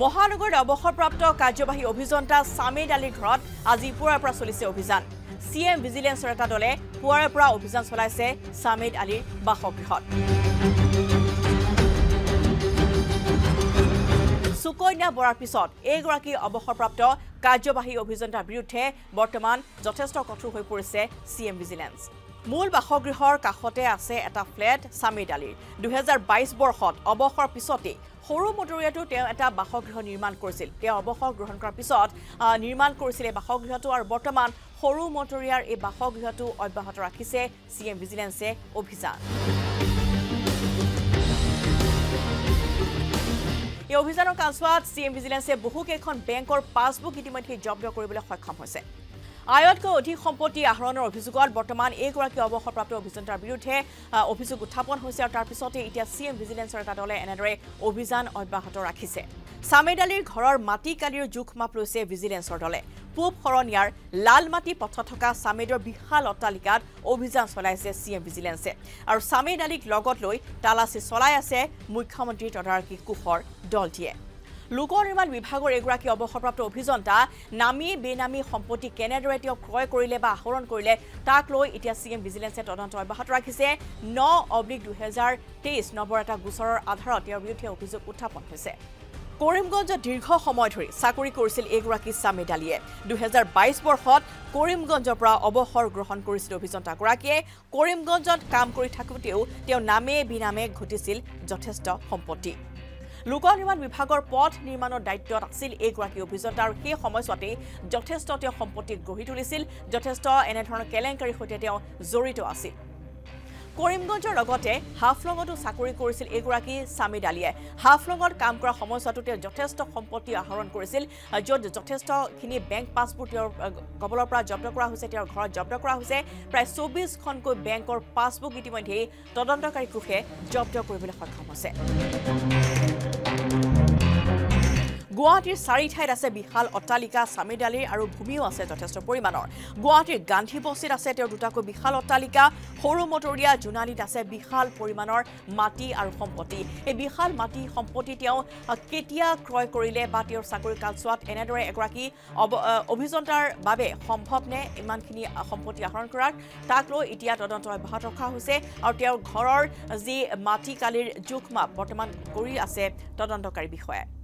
মহানগৰীত অৱসৰপ্ৰাপ্ত কাৰ্যবাহী অভিযন্তা ছামিদ আলীৰ ঘৰত আজি পুৱাৰ পৰা চলিছে অভিযান। চি এম ভিজিলেন্সৰ এটা দলে পুৱাৰে পৰা অভিযান চলাইছে ছামিদ আলীৰ বাসগৃহত। সুকন্যা বৰাৰ পিছত এইগৰাকী অৱসৰপ্ৰাপ্ত কাৰ্যবাহী অভিযন্তাৰ বিৰুদ্ধে বৰ্তমান যথেষ্ট কঠোৰ হৈ পৰিছে চি এম ভিজিলেন্স। মূল বাসগৃহৰ কাষতে আছে এটা ফ্লেট ছামিদ আলীৰ দুহেজাৰ বাইছ বৰ্ষত অৱসৰ পিছতেই সৰু মটৰীয়াটো তেওঁ এটা বাসগৃহ নিৰ্মাণ কৰিছিল। তেওঁ অৱসৰ গ্ৰহণ কৰাৰ পিছত নিৰ্মাণ কৰিছিল এই বাসগৃহটো আৰু বৰ্তমান সৰু মটৰীয়াৰ এই বাসগৃহটো অব্যাহত ৰাখিছে চি এম ভিজিলেন্সে অভিযান। এই অভিযানৰ কালচোৱাত চি এম ভিজিলেন্সে বহুকেইখন বেংকৰ পাছবুক ইতিমধ্যে জব্দ কৰিবলৈ সক্ষম হৈছে। আয়তকৈ অধিক সম্পত্তি আহৰণৰ অভিযোগত বৰ্তমান এইগৰাকী অৱসৰপ্ৰাপ্ত অভিযন্তাৰ বিৰুদ্ধে অভিযোগ উত্থাপন হৈছে আৰু তাৰ পিছতে এতিয়া চি এম ভিজিলেন্সৰ এটা দলে এনেদৰে অভিযান অব্যাহত ৰাখিছে। ছামেদ আলীৰ ঘৰৰ মাটি কালিৰ জোখ মাপ লৈছে ভিজিলেন্সৰ দলে। পূব শৰণীয়াৰ লালমাটি পথত থকা ছামেদৰ বিশাল অট্টালিকাত অভিযান চলাইছে চি এম ভিজিলেন্সে। আৰু ছামেদ আলীক লগত লৈ তালাচী চলাই আছে মুখ্যমন্ত্ৰী তদাৰকী কোষৰ দলটিয়ে। লোক নিৰ্মাণ বিভাগৰ এগৰাকী অৱসৰপ্ৰাপ্ত অভিযন্তা নামী বেনামী সম্পত্তি কেনেদৰে তেওঁ ক্ৰয় কৰিলে বা আহৰণ কৰিলে তাক লৈ এতিয়া চি এম ভিজিলেন্সে তদন্ত অব্যাহত ৰাখিছে। ন অব্লিক দুহেজাৰ তেইছ নম্বৰ এটা গোচৰৰ আধাৰত তেওঁৰ বিৰুদ্ধে অভিযোগ উত্থাপন হৈছে। কৰিমগঞ্জত দীৰ্ঘ সময় ধৰি চাকৰি কৰিছিল এইগৰাকী ছামিদ আলীয়ে। দুহেজাৰ বাইছ বৰ্ষত কৰিমগঞ্জৰ পৰা অৱসৰ গ্ৰহণ কৰিছিল অভিযন্তাগৰাকীয়ে। কৰিমগঞ্জত কাম কৰি থাকোঁতেও তেওঁ নামে বিনামে ঘটিছিল যথেষ্ট সম্পত্তি। লোক নিৰ্মাণ বিভাগৰ পথ নিৰ্মাণৰ দায়িত্বত আছিল এইগৰাকী অভিযন্তা আৰু সেই সময়ছোৱাতেই যথেষ্ট তেওঁ সম্পত্তি গঢ়ি তুলিছিল। যথেষ্ট এনেধৰণৰ কেলেংকাৰীৰ সৈতে তেওঁ জড়িত আছিল। কৰিমগঞ্জৰ লগতে হাফলঙতো চাকৰি কৰিছিল এইগৰাকী ছামিদ আলীয়ে হাফলঙত কাম কৰা সময়ছোৱাতো তেওঁ যথেষ্ট সম্পত্তি আহৰণ কৰিছিল য'ত যথেষ্টখিনি বেংক পাছবুক তেওঁৰ কবলৰ পৰা জব্দ কৰা হৈছে তেওঁৰ ঘৰত জব্দ কৰা হৈছে। প্ৰায় চৌবিছখনকৈ বেংকৰ পাছবুক ইতিমধ্যেই তদন্তকাৰী কোষে জব্দ কৰিবলৈ সক্ষম হৈছে। গুৱাহাটীৰ চাৰি ঠাইত আছে বিশাল অট্টালিকা আলীৰ আৰু ভূমিও আছে যথেষ্ট পৰিমাণৰ। গুৱাহাটীৰ গান্ধী বস্তিত আছে তেওঁৰ দুটাকৈ বিশাল অট্টালিকা। সৰু মটৰীয়া জোনালীত আছে বিশাল পৰিমাণৰ মাটি আৰু সম্পত্তি। এই বিশাল মাটি সম্পত্তি তেওঁ কেতিয়া ক্ৰয় কৰিলে বা তেওঁৰ চাকৰি কালচোৱাত এনেদৰে এগৰাকী অভিযন্তাৰ বাবে সম্ভৱনে ইমানখিনি আহ, সম্পত্তি আহৰণ কৰাৰ তাক লৈ এতিয়া তদন্ত অব্যাহত ৰখা হৈছে আৰু তেওঁৰ ঘৰৰ যি মাটি কালিৰ জোখ মাপ বৰ্তমান কৰি আছে তদন্তকাৰী বিষয়াই।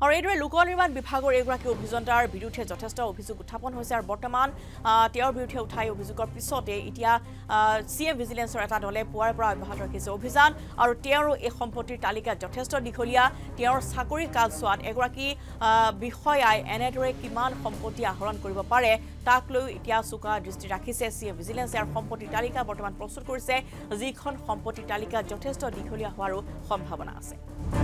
আৰু এইদৰে লোক নিৰ্মাণ বিভাগৰ এগৰাকী অভিযন্তাৰ বিৰুদ্ধে যথেষ্ট অভিযোগ উত্থাপন হৈছে আৰু বৰ্তমান তেওঁৰ বিৰুদ্ধে উঠা এই অভিযোগৰ পিছতে এতিয়া চি এম ভিজিলেন্সৰ এটা দলে পুৱাৰে পৰা অব্যাহত ৰাখিছে অভিযান আৰু তেওঁৰো এই সম্পত্তিৰ তালিকা যথেষ্ট দীঘলীয়া তেওঁৰ চাকৰি কালচোৱাত এগৰাকী বিষয়াই এনেদৰে কিমান সম্পত্তি আহৰণ কৰিব পাৰে তাক লৈ এতিয়া চোকা দৃষ্টি ৰাখিছে চি এম ভিজিলেন্সে আৰু সম্পত্তিৰ তালিকা বৰ্তমান প্ৰস্তুত কৰিছে যিখন সম্পত্তিৰ তালিকা যথেষ্ট দীঘলীয়া হোৱাৰো সম্ভাৱনা আছে।